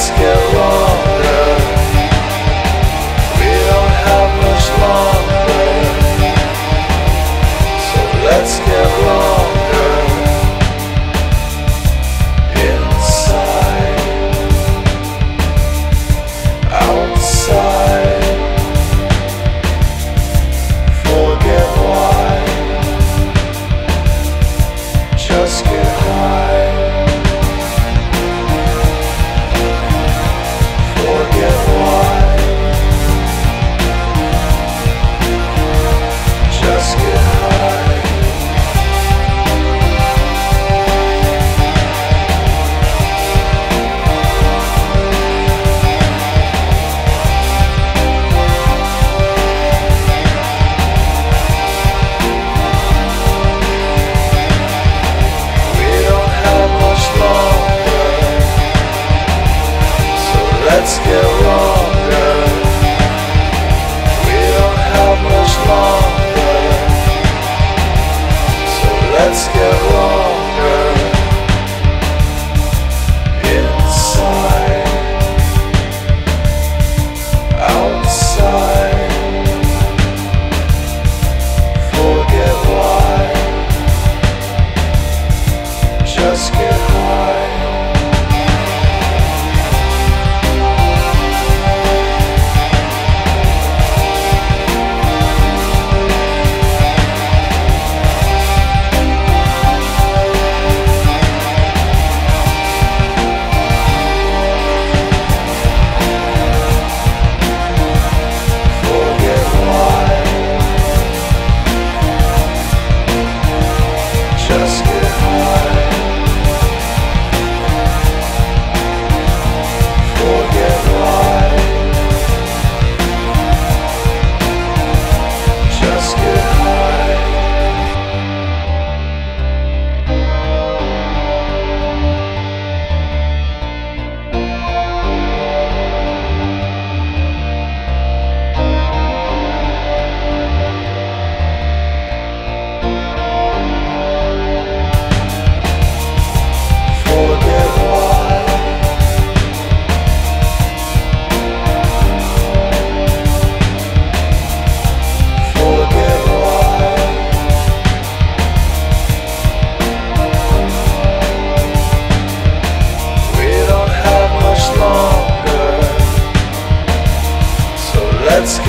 Let's go.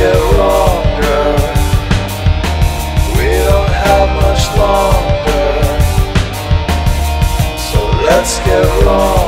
get longer. We don't have much longer. So let's get longer.